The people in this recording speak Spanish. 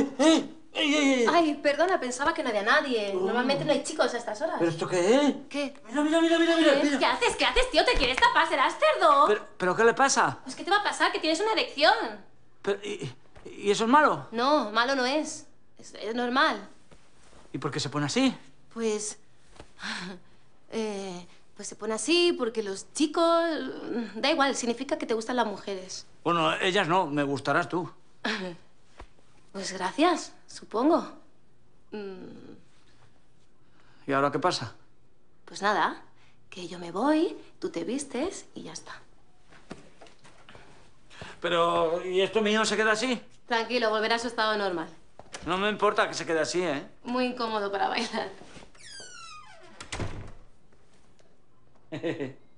¡Eh, eh! ¡Ey, ey, ey! Ay, perdona, pensaba que no había nadie. Normalmente no hay chicos a estas horas. ¿Pero esto qué es? ¿Qué? Mira, mira, mira, mira, mira. ¿Qué haces? ¿Qué haces, tío? ¿Te quieres tapar? ¿Serás cerdo? ¿Pero, ¿Pero qué le pasa? Pues ¿qué te va a pasar? Que tienes una erección. Pero, ¿y, y eso es malo? No, malo no es. Es, es normal. ¿Y por qué se pone así? Pues... eh, pues se pone así porque los chicos... Da igual, significa que te gustan las mujeres. Bueno, ellas no, me gustarás tú. Pues gracias, supongo. Mm, ¿Y ahora qué pasa? Pues nada, que yo me voy, tú te vistes y ya está. Pero, ¿y esto mío se queda así? Tranquilo, volverá a su estado normal. No me importa que se quede así, ¿eh? Muy incómodo para bailar.